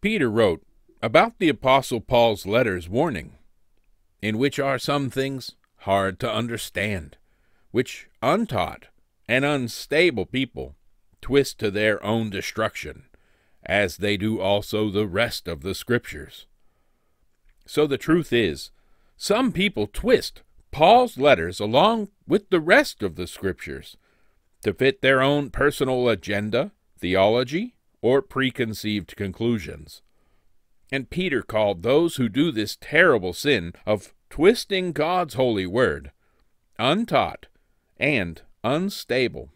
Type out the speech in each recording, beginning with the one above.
Peter wrote about the Apostle Paul's letters warning, in which are some things hard to understand, which untaught and unstable people twist to their own destruction, as they do also the rest of the Scriptures. So the truth is, some people twist Paul's letters along with the rest of the Scriptures to fit their own personal agenda, theology, or preconceived conclusions. And Peter called those who do this terrible sin of twisting God's holy word untaught and unstable.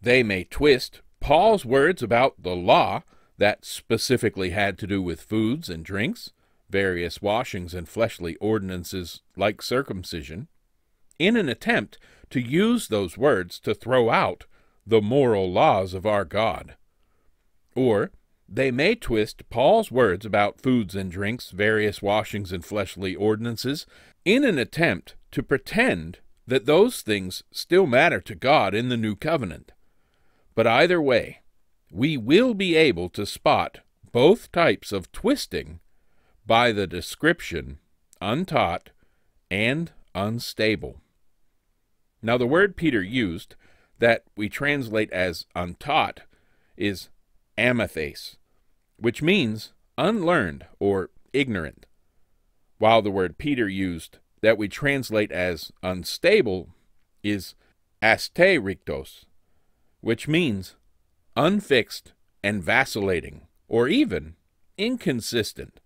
They may twist Paul's words about the law that specifically had to do with foods and drinks, various washings and fleshly ordinances like circumcision, in an attempt to use those words to throw out the moral laws of our God. Or they may twist Paul's words about foods and drinks, various washings and fleshly ordinances, in an attempt to pretend that those things still matter to God in the new covenant. But either way, we will be able to spot both types of twisting by the description untaught and unstable. Now, the word Peter used that we translate as untaught is amethes, which means unlearned or ignorant, while the word Peter used that we translate as unstable is asteriktos, which means unfixed and vacillating, or even inconsistent.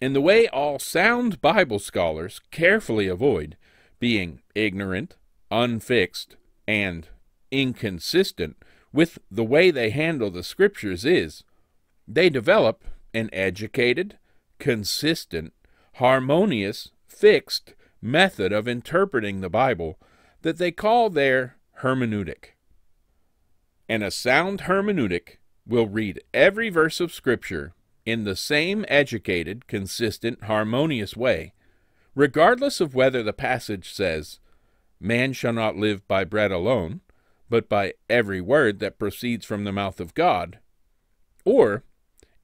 In the way all sound Bible scholars carefully avoid being ignorant, unfixed, and inconsistent with the way they handle the scriptures is they develop an educated, consistent, harmonious, fixed method of interpreting the Bible that they call their hermeneutic. And a sound hermeneutic will read every verse of Scripture in the same educated, consistent, harmonious way, regardless of whether the passage says, Man shall not live by bread alone, but by every word that proceeds from the mouth of God, or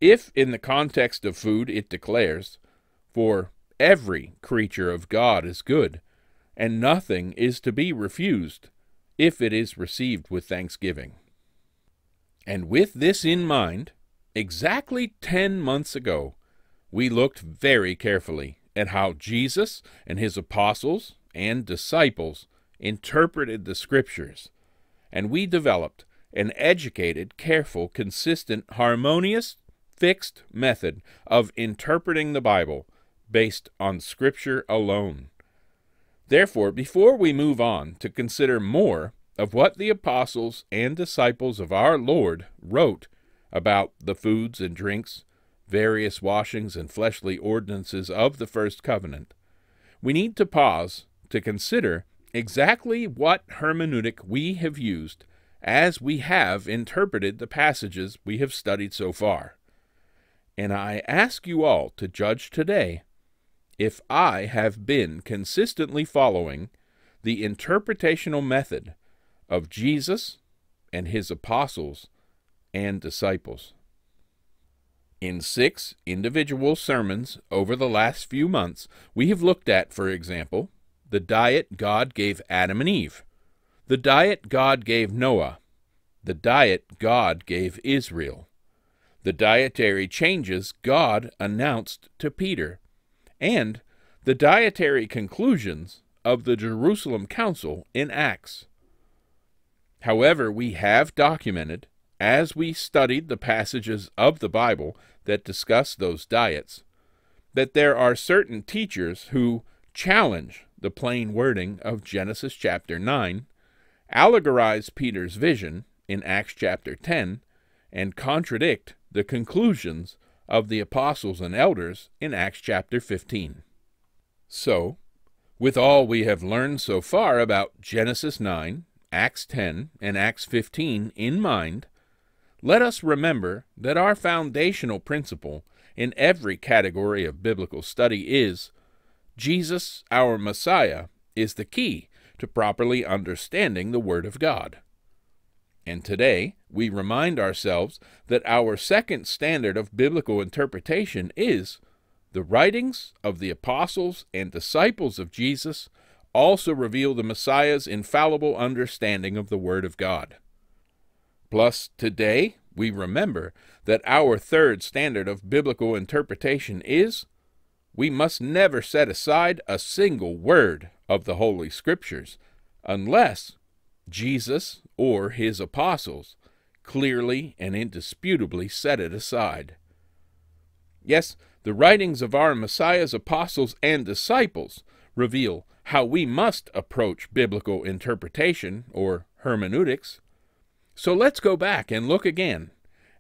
if in the context of food it declares, For every creature of God is good, and nothing is to be refused if it is received with thanksgiving. And with this in mind, exactly ten months ago, we looked very carefully at how Jesus and his apostles and disciples interpreted the Scriptures, and we developed an educated, careful, consistent, harmonious, fixed method of interpreting the Bible based on Scripture alone. Therefore, before we move on to consider more of what the apostles and disciples of our Lord wrote about the foods and drinks, various washings, and fleshly ordinances of the first covenant, we need to pause to consider exactly what hermeneutic we have used as we have interpreted the passages we have studied so far and I ask you all to judge today if I have been consistently following the interpretational method of Jesus and his apostles and disciples. In six individual sermons over the last few months, we have looked at, for example, the diet God gave Adam and Eve, the diet God gave Noah, the diet God gave Israel, the dietary changes God announced to Peter, and the dietary conclusions of the Jerusalem Council in Acts. However, we have documented, as we studied the passages of the Bible that discuss those diets, that there are certain teachers who challenge the plain wording of Genesis chapter 9, allegorize Peter's vision in Acts chapter 10, and contradict the conclusions of the apostles and elders in Acts chapter 15. So, with all we have learned so far about Genesis 9, Acts 10, and Acts 15 in mind, let us remember that our foundational principle in every category of biblical study is Jesus, our Messiah, is the key to properly understanding the Word of God. And today, we remind ourselves that our second standard of biblical interpretation is the writings of the apostles and disciples of Jesus also reveal the Messiah's infallible understanding of the Word of God. Plus, today, we remember that our third standard of biblical interpretation is we must never set aside a single word of the Holy Scriptures unless Jesus or his apostles clearly and indisputably set it aside. Yes, the writings of our Messiah's apostles and disciples reveal how we must approach biblical interpretation or hermeneutics. So let's go back and look again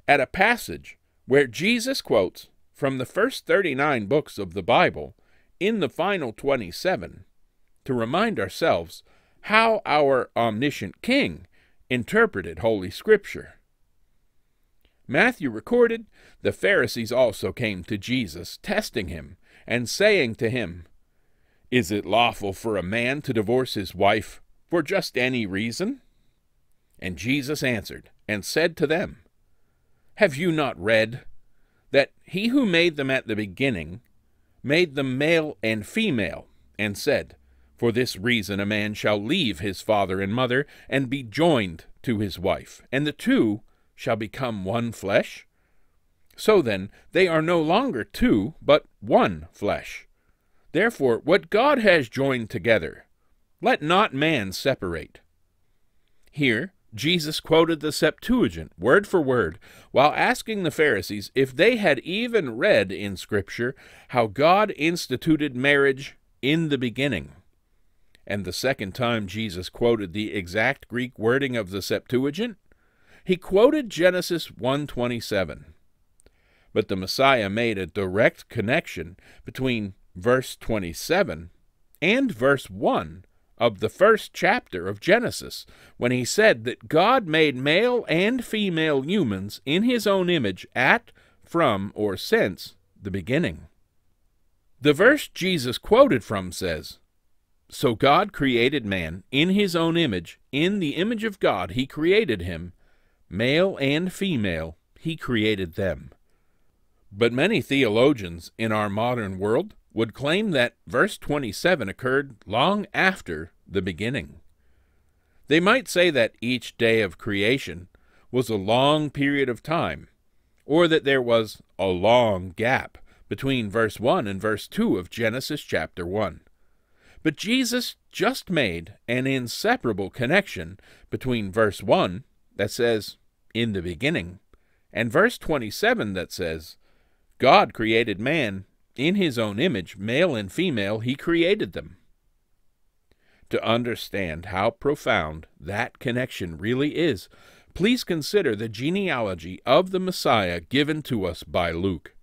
at a passage where Jesus quotes from the first 39 books of the Bible in the final 27 to remind ourselves how our omniscient King interpreted Holy Scripture. Matthew recorded, the Pharisees also came to Jesus, testing him, and saying to him, Is it lawful for a man to divorce his wife for just any reason? And Jesus answered and said to them, Have you not read that he who made them at the beginning made them male and female, and said, For this reason a man shall leave his father and mother, and be joined to his wife, and the two shall become one flesh? So then, they are no longer two, but one flesh. Therefore, what God has joined together, let not man separate. Here, Jesus quoted the Septuagint word for word while asking the Pharisees if they had even read in Scripture how God instituted marriage in the beginning. And the second time Jesus quoted the exact Greek wording of the Septuagint, he quoted Genesis 1:27. But the Messiah made a direct connection between verse 27 and verse 1 of the first chapter of Genesis when he said that God made male and female humans in his own image at, from, or since the beginning. The verse Jesus quoted from says, So God created man in his own image, in the image of God he created him, Male and female, he created them. But many theologians in our modern world would claim that verse 27 occurred long after the beginning. They might say that each day of creation was a long period of time, or that there was a long gap between verse 1 and verse 2 of Genesis chapter 1. But Jesus just made an inseparable connection between verse 1 that says, in the beginning, and verse 27 that says, God created man in his own image, male and female, he created them. To understand how profound that connection really is, please consider the genealogy of the Messiah given to us by Luke.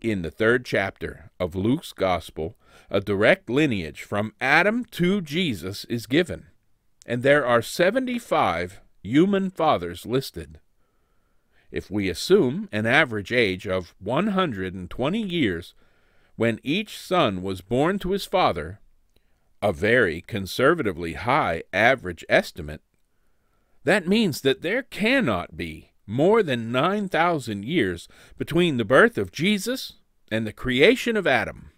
In the third chapter of Luke's Gospel, a direct lineage from Adam to Jesus is given, and there are 75 human fathers listed. If we assume an average age of 120 years when each son was born to his father, a very conservatively high average estimate, that means that there cannot be more than 9,000 years between the birth of Jesus and the creation of Adam.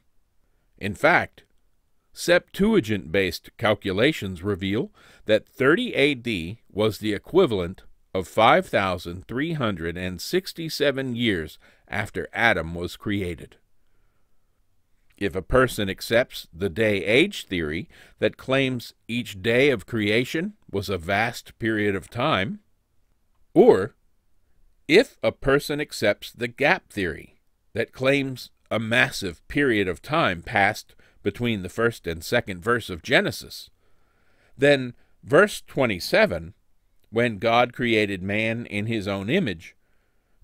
In fact, Septuagint based calculations reveal that 30 AD was the equivalent of 5,367 years after Adam was created. If a person accepts the day age theory that claims each day of creation was a vast period of time, or if a person accepts the gap theory that claims a massive period of time passed between the first and second verse of Genesis, then verse 27, when God created man in his own image,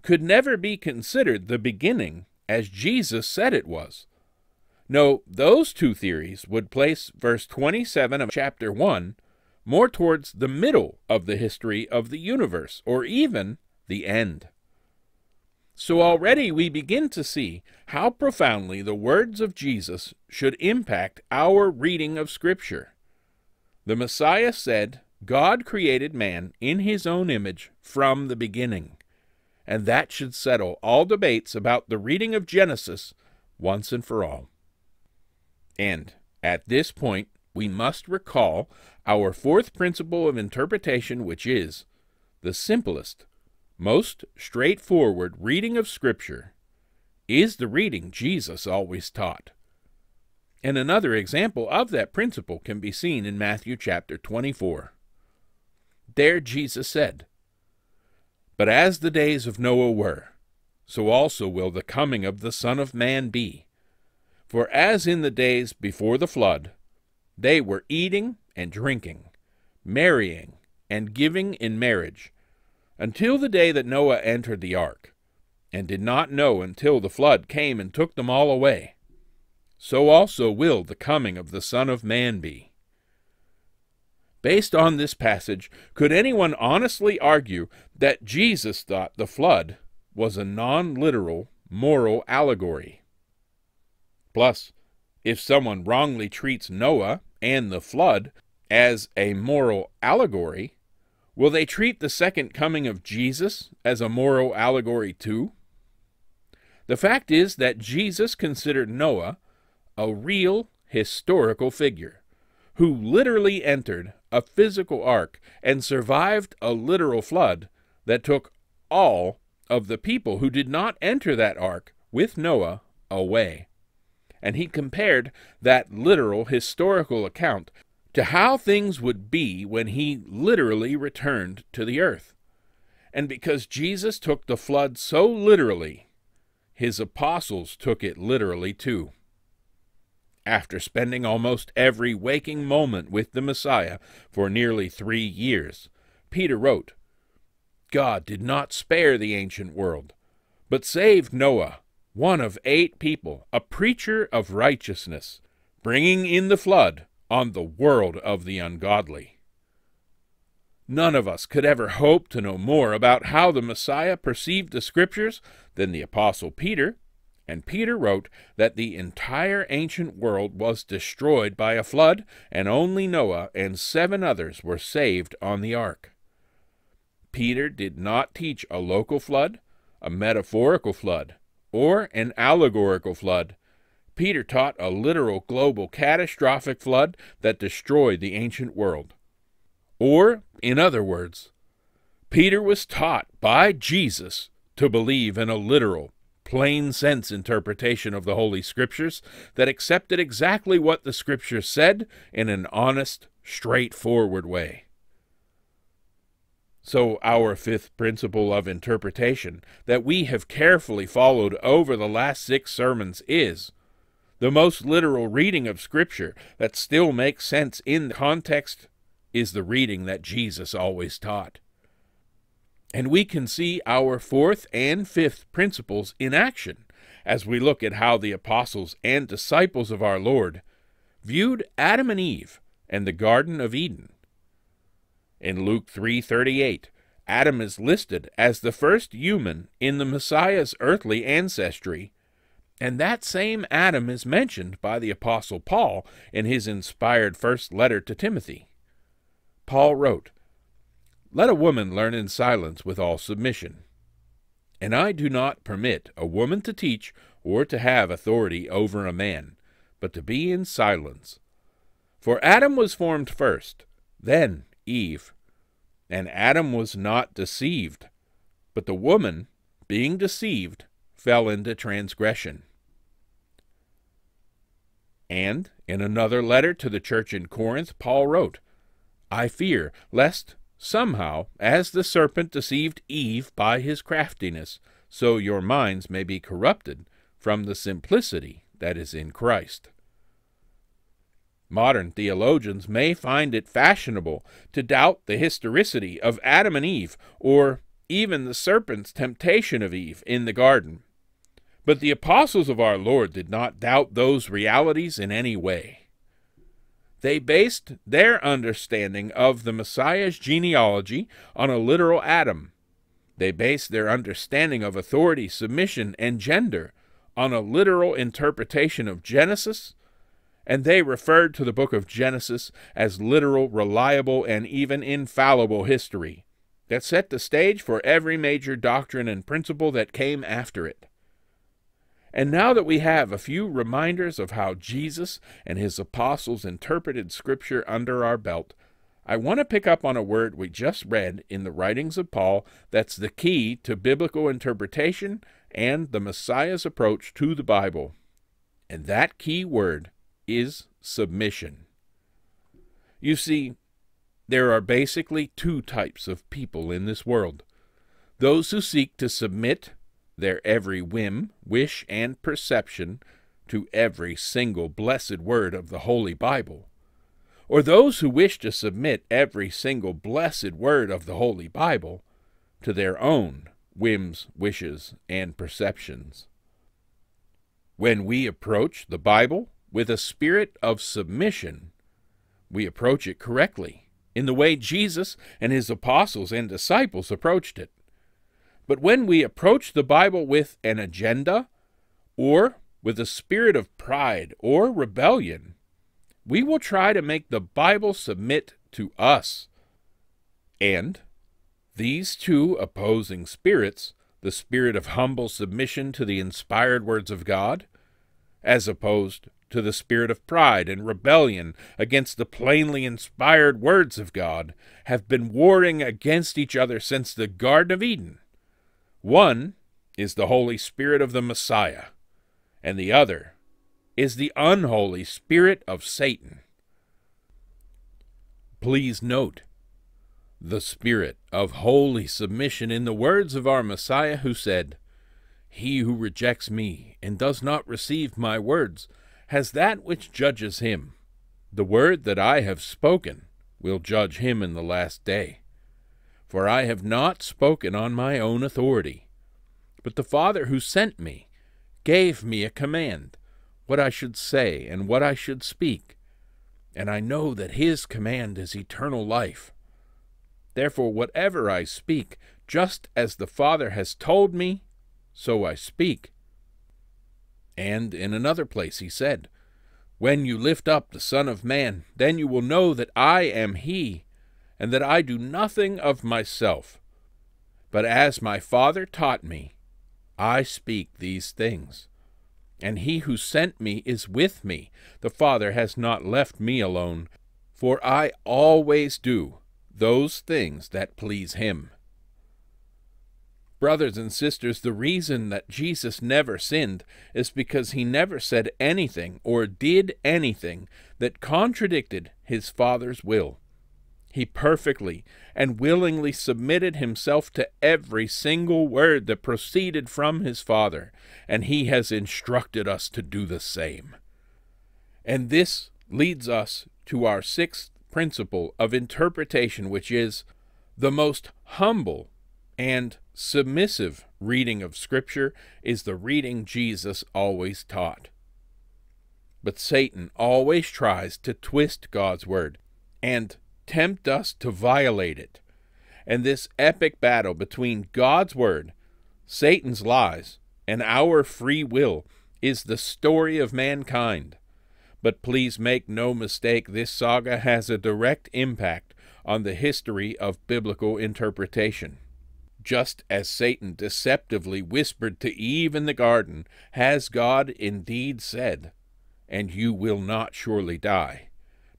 could never be considered the beginning as Jesus said it was. No, those two theories would place verse 27 of chapter 1 more towards the middle of the history of the universe, or even the end. So already we begin to see how profoundly the words of Jesus should impact our reading of Scripture. The Messiah said God created man in his own image from the beginning, and that should settle all debates about the reading of Genesis once and for all. And at this point, we must recall our fourth principle of interpretation, which is the simplest, most straightforward reading of Scripture is the reading Jesus always taught. And another example of that principle can be seen in Matthew chapter 24. There Jesus said, But as the days of Noah were, so also will the coming of the Son of Man be. For as in the days before the flood, they were eating and drinking, marrying and giving in marriage, until the day that Noah entered the ark, and did not know until the flood came and took them all away. So also will the coming of the Son of Man be. Based on this passage, could anyone honestly argue that Jesus thought the flood was a non literal moral allegory? Plus, if someone wrongly treats Noah and the flood as a moral allegory, will they treat the second coming of Jesus as a moral allegory too? The fact is that Jesus considered Noah a real historical figure who literally entered a physical ark and survived a literal flood that took all of the people who did not enter that ark with Noah away and he compared that literal historical account to how things would be when he literally returned to the earth. And because Jesus took the flood so literally, his apostles took it literally too. After spending almost every waking moment with the Messiah for nearly three years, Peter wrote, God did not spare the ancient world, but saved Noah one of eight people, a preacher of righteousness, bringing in the flood on the world of the ungodly. None of us could ever hope to know more about how the Messiah perceived the Scriptures than the Apostle Peter, and Peter wrote that the entire ancient world was destroyed by a flood, and only Noah and seven others were saved on the ark. Peter did not teach a local flood, a metaphorical flood, or an allegorical flood. Peter taught a literal global catastrophic flood that destroyed the ancient world. Or, in other words, Peter was taught by Jesus to believe in a literal, plain sense interpretation of the Holy Scriptures that accepted exactly what the Scriptures said in an honest, straightforward way. So, our fifth principle of interpretation that we have carefully followed over the last six sermons is the most literal reading of Scripture that still makes sense in context is the reading that Jesus always taught. And we can see our fourth and fifth principles in action as we look at how the apostles and disciples of our Lord viewed Adam and Eve and the Garden of Eden in Luke 3:38, Adam is listed as the first human in the Messiah's earthly ancestry, and that same Adam is mentioned by the apostle Paul in his inspired first letter to Timothy. Paul wrote, "Let a woman learn in silence with all submission." And I do not permit a woman to teach or to have authority over a man, but to be in silence. For Adam was formed first, then Eve. And Adam was not deceived, but the woman, being deceived, fell into transgression. And in another letter to the church in Corinth, Paul wrote, I fear lest somehow, as the serpent deceived Eve by his craftiness, so your minds may be corrupted from the simplicity that is in Christ. Modern theologians may find it fashionable to doubt the historicity of Adam and Eve, or even the serpent's temptation of Eve in the garden. But the apostles of our Lord did not doubt those realities in any way. They based their understanding of the Messiah's genealogy on a literal Adam. They based their understanding of authority, submission, and gender on a literal interpretation of Genesis and they referred to the book of Genesis as literal, reliable, and even infallible history that set the stage for every major doctrine and principle that came after it. And now that we have a few reminders of how Jesus and his apostles interpreted Scripture under our belt, I want to pick up on a word we just read in the writings of Paul that's the key to biblical interpretation and the Messiah's approach to the Bible. And that key word is submission. You see, there are basically two types of people in this world those who seek to submit their every whim, wish, and perception to every single blessed word of the Holy Bible, or those who wish to submit every single blessed word of the Holy Bible to their own whims, wishes, and perceptions. When we approach the Bible with a spirit of submission, we approach it correctly in the way Jesus and his apostles and disciples approached it. But when we approach the Bible with an agenda, or with a spirit of pride or rebellion, we will try to make the Bible submit to us. And these two opposing spirits, the spirit of humble submission to the inspired words of God, as opposed to the spirit of pride and rebellion against the plainly inspired words of God, have been warring against each other since the Garden of Eden. One is the Holy Spirit of the Messiah, and the other is the unholy spirit of Satan. Please note the spirit of holy submission in the words of our Messiah, who said, He who rejects me and does not receive my words has that which judges him. The word that I have spoken will judge him in the last day. For I have not spoken on my own authority, but the Father who sent me gave me a command, what I should say and what I should speak. And I know that his command is eternal life. Therefore, whatever I speak, just as the Father has told me, so I speak. And in another place he said, When you lift up the Son of Man, then you will know that I am he, and that I do nothing of myself. But as my Father taught me, I speak these things. And he who sent me is with me. The Father has not left me alone, for I always do those things that please him. Brothers and sisters, the reason that Jesus never sinned is because he never said anything or did anything that contradicted his Father's will. He perfectly and willingly submitted himself to every single word that proceeded from his Father, and he has instructed us to do the same. And this leads us to our sixth principle of interpretation, which is the most humble and submissive reading of Scripture is the reading Jesus always taught. But Satan always tries to twist God's Word and tempt us to violate it. And this epic battle between God's Word, Satan's lies, and our free will is the story of mankind. But please make no mistake, this saga has a direct impact on the history of biblical interpretation just as Satan deceptively whispered to Eve in the garden, has God indeed said, and you will not surely die,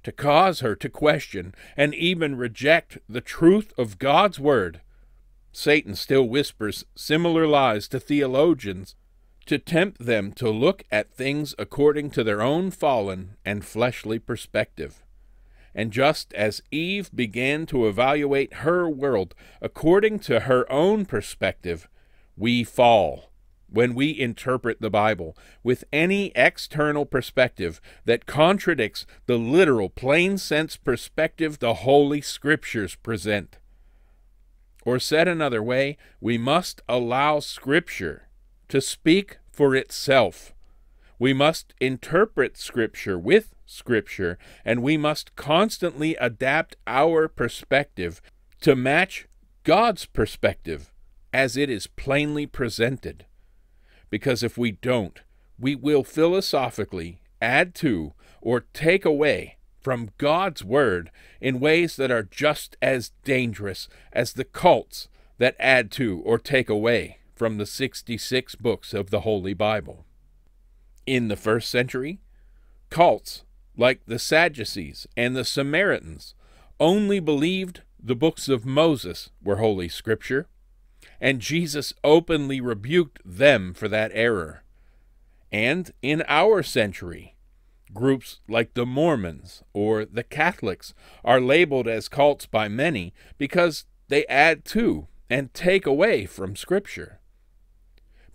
to cause her to question and even reject the truth of God's word. Satan still whispers similar lies to theologians to tempt them to look at things according to their own fallen and fleshly perspective. And just as Eve began to evaluate her world according to her own perspective, we fall when we interpret the Bible with any external perspective that contradicts the literal, plain sense perspective the Holy Scriptures present. Or said another way, we must allow Scripture to speak for itself. We must interpret Scripture with Scripture, and we must constantly adapt our perspective to match God's perspective as it is plainly presented. Because if we don't, we will philosophically add to or take away from God's Word in ways that are just as dangerous as the cults that add to or take away from the 66 books of the Holy Bible. In the first century, cults like the Sadducees and the Samaritans only believed the books of Moses were Holy Scripture, and Jesus openly rebuked them for that error. And in our century, Groups like the Mormons or the Catholics are labeled as cults by many because they add to and take away from Scripture.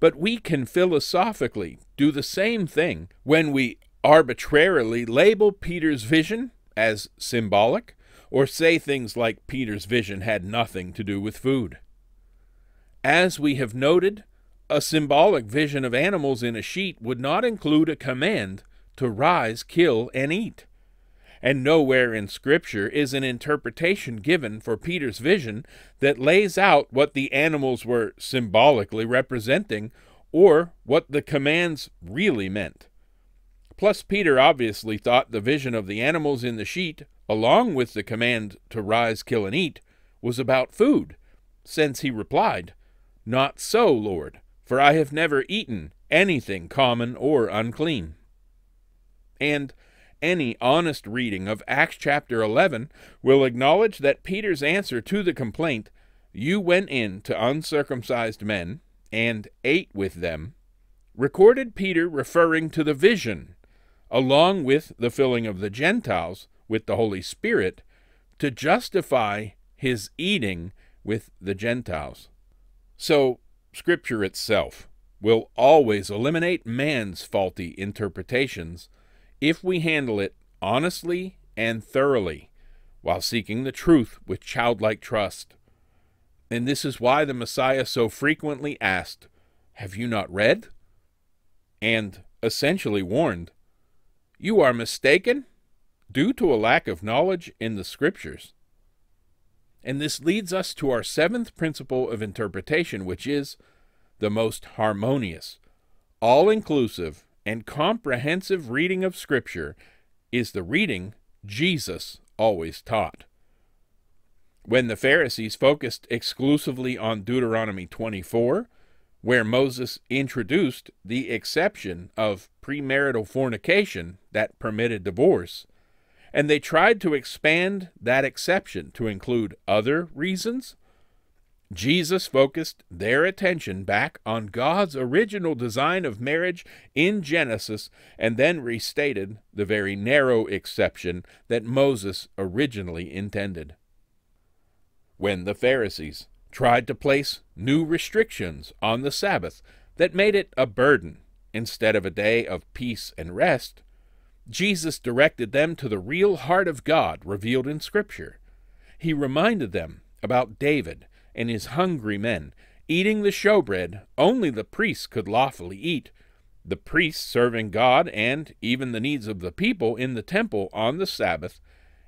But we can philosophically do the same thing when we arbitrarily label Peter's vision as symbolic or say things like Peter's vision had nothing to do with food. As we have noted, a symbolic vision of animals in a sheet would not include a command to rise, kill, and eat. And nowhere in Scripture is an interpretation given for Peter's vision that lays out what the animals were symbolically representing or what the commands really meant. Plus, Peter obviously thought the vision of the animals in the sheet, along with the command to rise, kill, and eat, was about food, since he replied, Not so, Lord, for I have never eaten anything common or unclean. And any honest reading of Acts chapter 11 will acknowledge that Peter's answer to the complaint, You went in to uncircumcised men and ate with them, recorded Peter referring to the vision, along with the filling of the Gentiles with the Holy Spirit, to justify his eating with the Gentiles. So, Scripture itself will always eliminate man's faulty interpretations if we handle it honestly and thoroughly while seeking the truth with childlike trust. And this is why the Messiah so frequently asked, Have you not read? And essentially warned, You are mistaken due to a lack of knowledge in the Scriptures. And this leads us to our seventh principle of interpretation, which is the most harmonious, all inclusive, and comprehensive reading of Scripture is the reading Jesus always taught. When the Pharisees focused exclusively on Deuteronomy 24, where Moses introduced the exception of premarital fornication that permitted divorce, and they tried to expand that exception to include other reasons, Jesus focused their attention back on God's original design of marriage in Genesis and then restated the very narrow exception that Moses originally intended. When the Pharisees tried to place new restrictions on the Sabbath that made it a burden instead of a day of peace and rest, Jesus directed them to the real heart of God revealed in Scripture. He reminded them about David and his hungry men, eating the showbread only the priests could lawfully eat, the priests serving God and even the needs of the people in the temple on the Sabbath,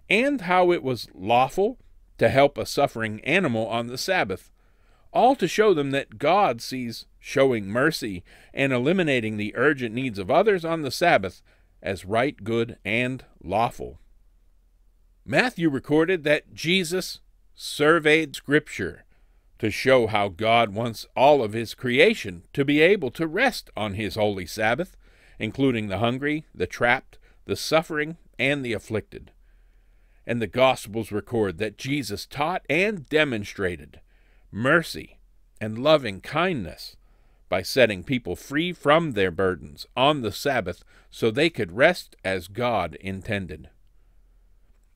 and how it was lawful to help a suffering animal on the Sabbath, all to show them that God sees showing mercy and eliminating the urgent needs of others on the Sabbath as right, good, and lawful. Matthew recorded that Jesus surveyed Scripture to show how God wants all of His creation to be able to rest on His holy Sabbath, including the hungry, the trapped, the suffering, and the afflicted. And the Gospels record that Jesus taught and demonstrated mercy and loving kindness by setting people free from their burdens on the Sabbath so they could rest as God intended.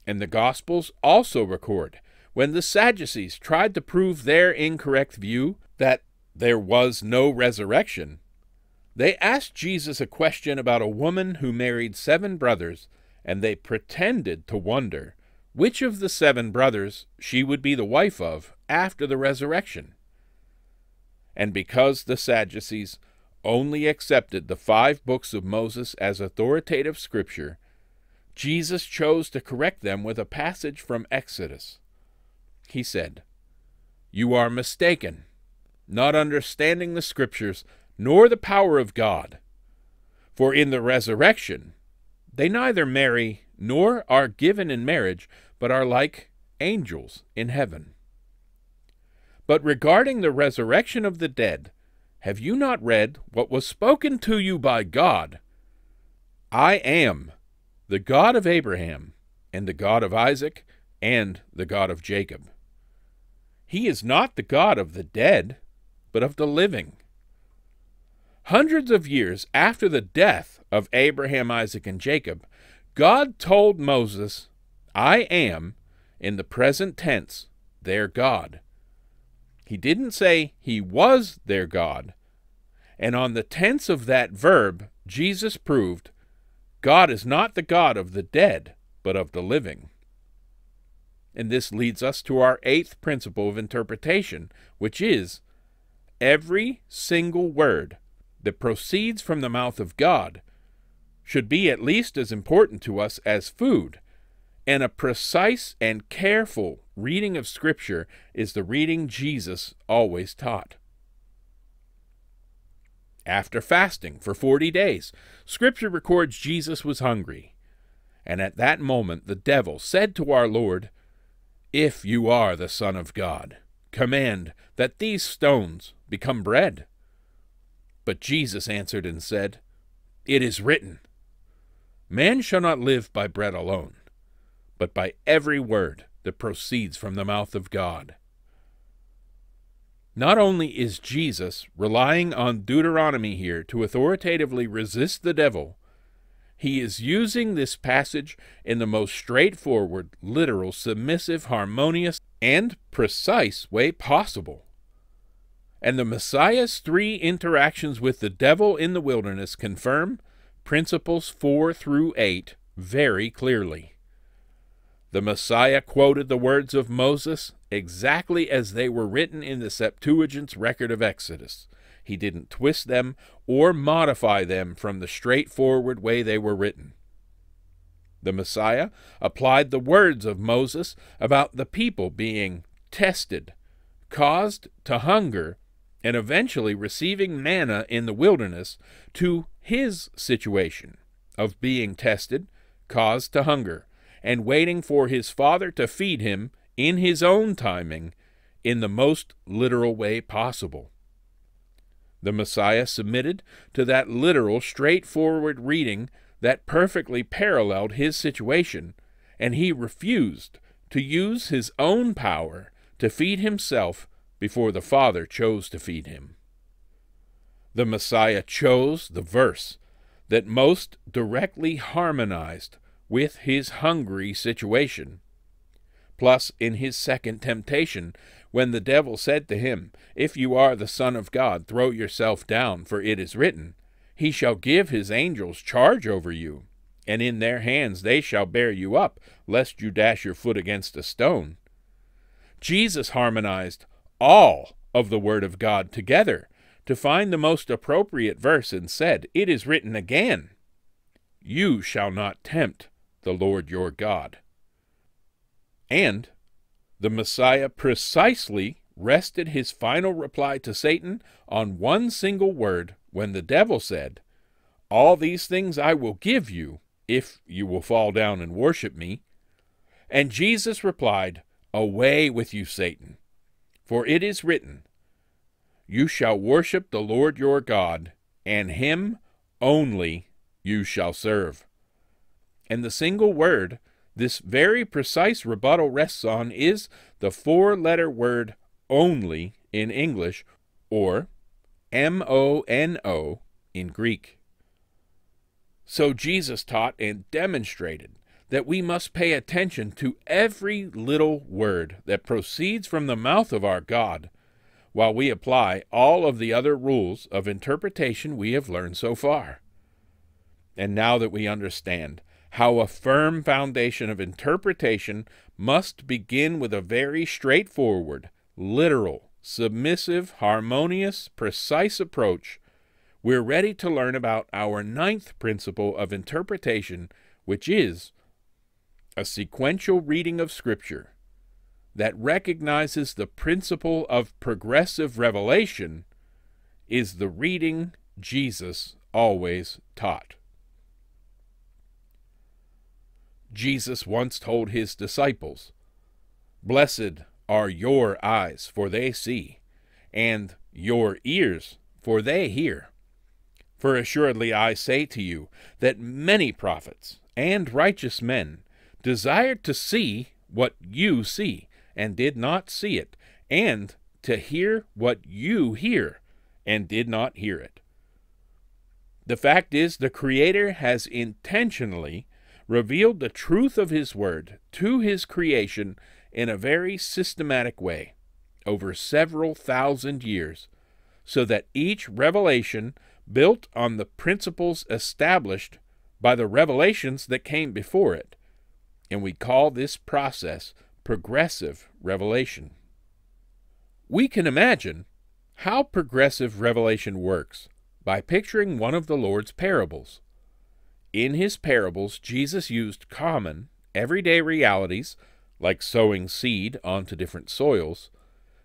And the Gospels also record when the Sadducees tried to prove their incorrect view that there was no resurrection, they asked Jesus a question about a woman who married seven brothers, and they pretended to wonder which of the seven brothers she would be the wife of after the resurrection. And because the Sadducees only accepted the five books of Moses as authoritative scripture, Jesus chose to correct them with a passage from Exodus he said, You are mistaken, not understanding the Scriptures nor the power of God. For in the resurrection, They neither marry nor are given in marriage, but are like angels in heaven. But regarding the resurrection of the dead, have you not read what was spoken to you by God? I am the God of Abraham, and the God of Isaac, and the God of Jacob. He is not the God of the dead, but of the living. Hundreds of years after the death of Abraham, Isaac, and Jacob, God told Moses, I am, in the present tense, their God. He didn't say he was their God. And on the tense of that verb, Jesus proved God is not the God of the dead, but of the living. And this leads us to our eighth principle of interpretation, which is every single word that proceeds from the mouth of God should be at least as important to us as food, and a precise and careful reading of Scripture is the reading Jesus always taught. After fasting for forty days, Scripture records Jesus was hungry. And at that moment the devil said to our Lord, If you are the Son of God, command that these stones become bread. But Jesus answered and said, It is written, Man shall not live by bread alone, but by every word that proceeds from the mouth of God. Not only is Jesus relying on Deuteronomy here to authoritatively resist the devil, he is using this passage in the most straightforward, literal, submissive, harmonious, and precise way possible. And the Messiah's three interactions with the devil in the wilderness confirm principles 4 through 8 very clearly. The Messiah quoted the words of Moses exactly as they were written in the Septuagint's record of Exodus. He didn't twist them or modify them from the straightforward way they were written. The Messiah applied the words of Moses about the people being tested, caused to hunger, and eventually receiving manna in the wilderness to his situation of being tested, caused to hunger, and waiting for his Father to feed him in his own timing in the most literal way possible. The Messiah submitted to that literal, straightforward reading that perfectly paralleled his situation, and he refused to use his own power to feed himself before the Father chose to feed him. The Messiah chose the verse that most directly harmonized with his hungry situation. Plus, in his second temptation, when the devil said to him, If you are the Son of God, throw yourself down, for it is written, He shall give his angels charge over you, and in their hands they shall bear you up, lest you dash your foot against a stone. Jesus harmonized all of the Word of God together to find the most appropriate verse and said, It is written again, You shall not tempt the Lord your God. And the Messiah precisely rested his final reply to Satan on one single word when the devil said, All these things I will give you if you will fall down and worship me. And Jesus replied, Away with you, Satan, for it is written, You shall worship the Lord your God, and him only you shall serve. And the single word this very precise rebuttal rests on is the four letter word only in English or M O N O in Greek. So Jesus taught and demonstrated that we must pay attention to every little word that proceeds from the mouth of our God while we apply all of the other rules of interpretation we have learned so far. And now that we understand how a firm foundation of interpretation must begin with a very straightforward, literal, submissive, harmonious, precise approach, we're ready to learn about our ninth principle of interpretation, which is a sequential reading of Scripture that recognizes the principle of progressive revelation is the reading Jesus always taught. Jesus once told his disciples, Blessed are your eyes, for they see, and your ears, for they hear. For assuredly I say to you that many prophets and righteous men desired to see what you see, and did not see it, and to hear what you hear, and did not hear it. The fact is, the Creator has intentionally revealed the truth of His Word to His creation in a very systematic way over several thousand years, so that each revelation built on the principles established by the revelations that came before it. And we call this process progressive revelation. We can imagine how progressive revelation works by picturing one of the Lord's parables. In his parables, Jesus used common, everyday realities, like sowing seed onto different soils,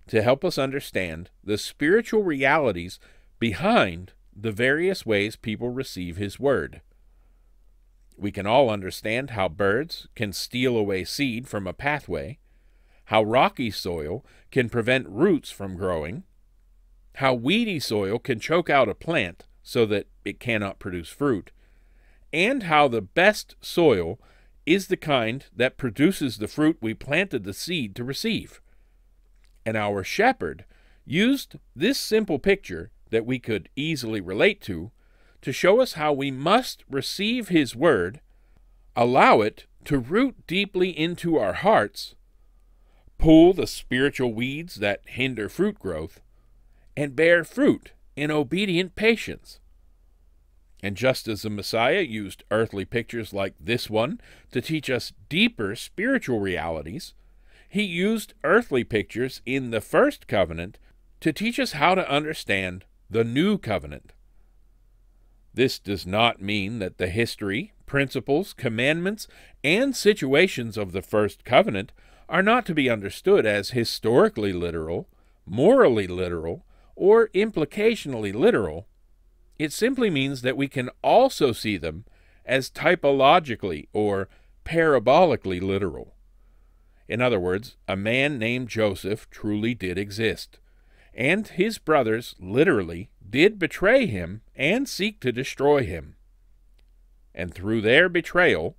to help us understand the spiritual realities behind the various ways people receive his word. We can all understand how birds can steal away seed from a pathway, how rocky soil can prevent roots from growing, how weedy soil can choke out a plant so that it cannot produce fruit, and how the best soil is the kind that produces the fruit we planted the seed to receive. And our shepherd used this simple picture that we could easily relate to to show us how we must receive his word, allow it to root deeply into our hearts, pull the spiritual weeds that hinder fruit growth, and bear fruit in obedient patience. And just as the Messiah used earthly pictures like this one to teach us deeper spiritual realities, he used earthly pictures in the first covenant to teach us how to understand the new covenant. This does not mean that the history, principles, commandments, and situations of the first covenant are not to be understood as historically literal, morally literal, or implicationally literal, it simply means that we can also see them as typologically or parabolically literal. In other words, a man named Joseph truly did exist, and his brothers literally did betray him and seek to destroy him. And through their betrayal,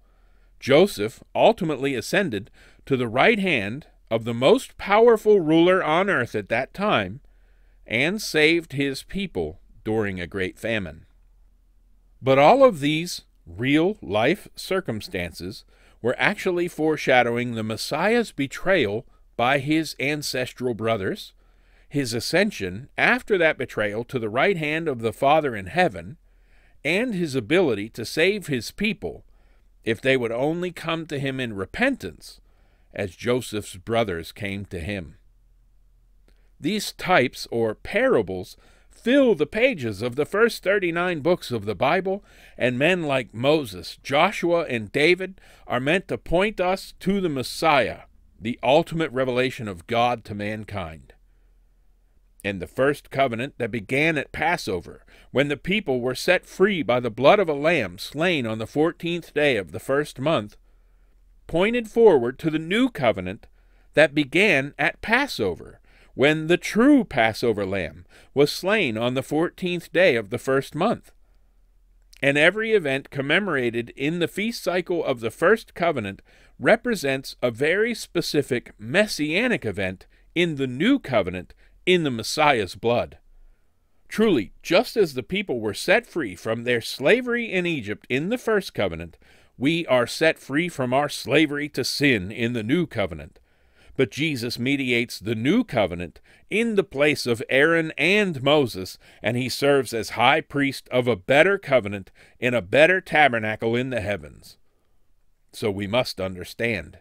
Joseph ultimately ascended to the right hand of the most powerful ruler on earth at that time and saved his people during a great famine. But all of these real life circumstances were actually foreshadowing the Messiah's betrayal by his ancestral brothers, his ascension after that betrayal to the right hand of the Father in heaven, and his ability to save his people if they would only come to him in repentance, as Joseph's brothers came to him. These types or parables fill the pages of the first 39 books of the Bible, and men like Moses, Joshua, and David are meant to point us to the Messiah, the ultimate revelation of God to mankind. In the first covenant that began at Passover, when the people were set free by the blood of a lamb slain on the fourteenth day of the first month, pointed forward to the new covenant that began at Passover when the true Passover lamb was slain on the fourteenth day of the first month. And every event commemorated in the feast cycle of the first covenant represents a very specific messianic event in the new covenant in the Messiah's blood. Truly, just as the people were set free from their slavery in Egypt in the first covenant, we are set free from our slavery to sin in the new covenant. But Jesus mediates the new covenant in the place of Aaron and Moses, and he serves as high priest of a better covenant in a better tabernacle in the heavens. So we must understand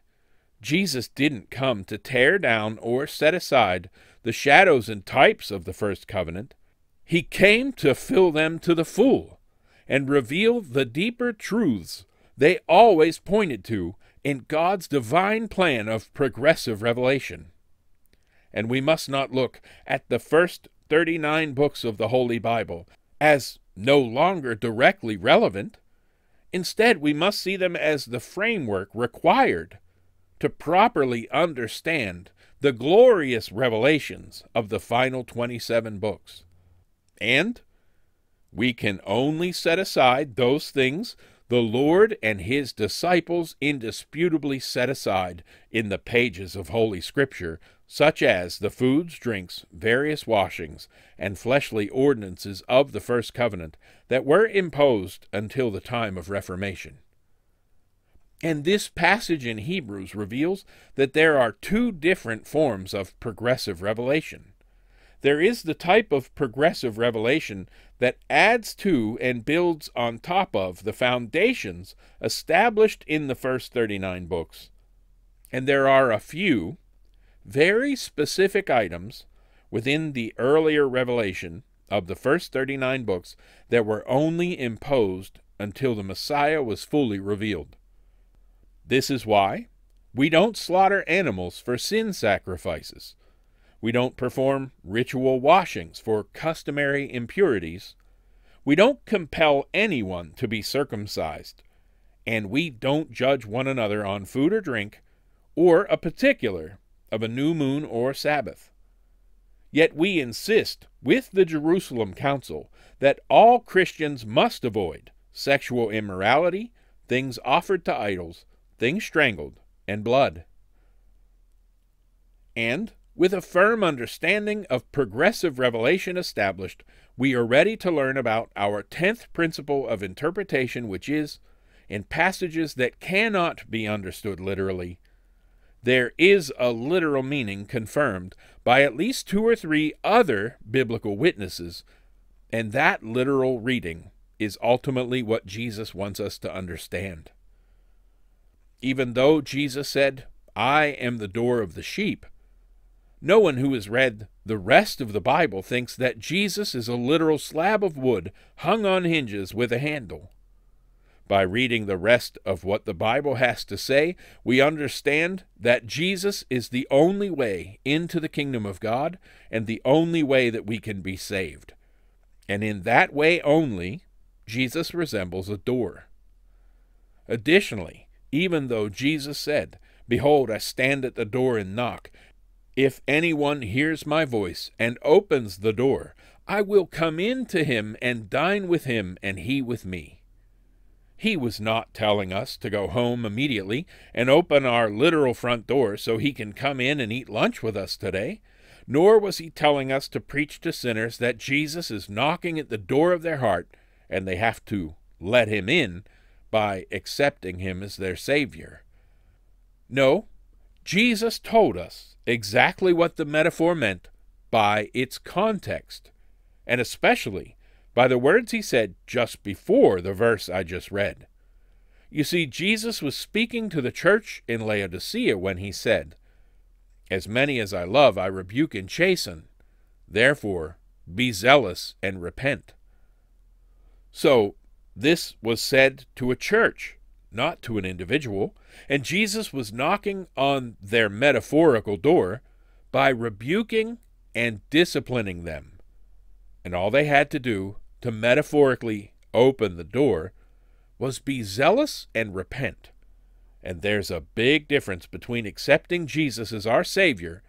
Jesus didn't come to tear down or set aside the shadows and types of the first covenant. He came to fill them to the full and reveal the deeper truths they always pointed to in God's divine plan of progressive revelation. And we must not look at the first 39 books of the Holy Bible as no longer directly relevant. Instead, we must see them as the framework required to properly understand the glorious revelations of the final 27 books. And we can only set aside those things the Lord and his disciples indisputably set aside in the pages of Holy Scripture, such as the foods, drinks, various washings, and fleshly ordinances of the first covenant that were imposed until the time of Reformation. And this passage in Hebrews reveals that there are two different forms of progressive revelation. There is the type of progressive revelation that adds to and builds on top of the foundations established in the first 39 books. And there are a few very specific items within the earlier revelation of the first 39 books that were only imposed until the Messiah was fully revealed. This is why we don't slaughter animals for sin sacrifices we don't perform ritual washings for customary impurities. We don't compel anyone to be circumcised. And we don't judge one another on food or drink, or a particular of a new moon or Sabbath. Yet we insist, with the Jerusalem Council, that all Christians must avoid sexual immorality, things offered to idols, things strangled, and blood. And with a firm understanding of progressive revelation established, we are ready to learn about our tenth principle of interpretation, which is in passages that cannot be understood literally, there is a literal meaning confirmed by at least two or three other biblical witnesses, and that literal reading is ultimately what Jesus wants us to understand. Even though Jesus said, I am the door of the sheep, no one who has read the rest of the Bible thinks that Jesus is a literal slab of wood hung on hinges with a handle. By reading the rest of what the Bible has to say, we understand that Jesus is the only way into the kingdom of God and the only way that we can be saved. And in that way only, Jesus resembles a door. Additionally, even though Jesus said, Behold, I stand at the door and knock, if anyone hears my voice and opens the door, I will come in to him and dine with him, and he with me. He was not telling us to go home immediately and open our literal front door so he can come in and eat lunch with us today, nor was he telling us to preach to sinners that Jesus is knocking at the door of their heart and they have to let him in by accepting him as their Savior. No, Jesus told us exactly what the metaphor meant by its context, and especially by the words he said just before the verse I just read. You see, Jesus was speaking to the church in Laodicea when he said, As many as I love, I rebuke and chasten. Therefore, be zealous and repent. So, this was said to a church, not to an individual, and Jesus was knocking on their metaphorical door by rebuking and disciplining them. And all they had to do to metaphorically open the door was be zealous and repent. And there's a big difference between accepting Jesus as our Savior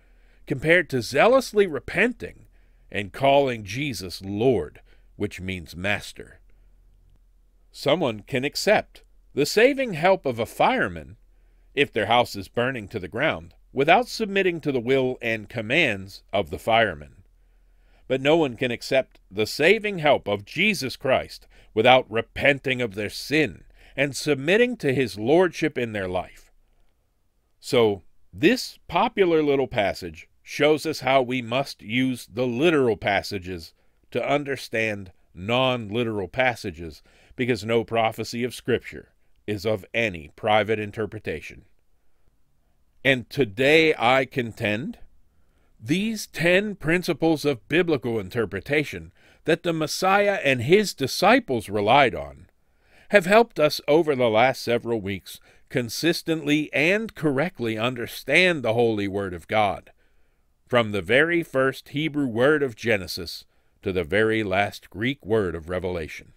compared to zealously repenting and calling Jesus Lord, which means Master. Someone can accept the saving help of a fireman, if their house is burning to the ground, without submitting to the will and commands of the fireman. But no one can accept the saving help of Jesus Christ without repenting of their sin and submitting to his lordship in their life. So, this popular little passage shows us how we must use the literal passages to understand non literal passages, because no prophecy of Scripture is of any private interpretation. And today I contend these ten principles of biblical interpretation that the Messiah and his disciples relied on have helped us over the last several weeks consistently and correctly understand the Holy Word of God, from the very first Hebrew word of Genesis to the very last Greek word of Revelation.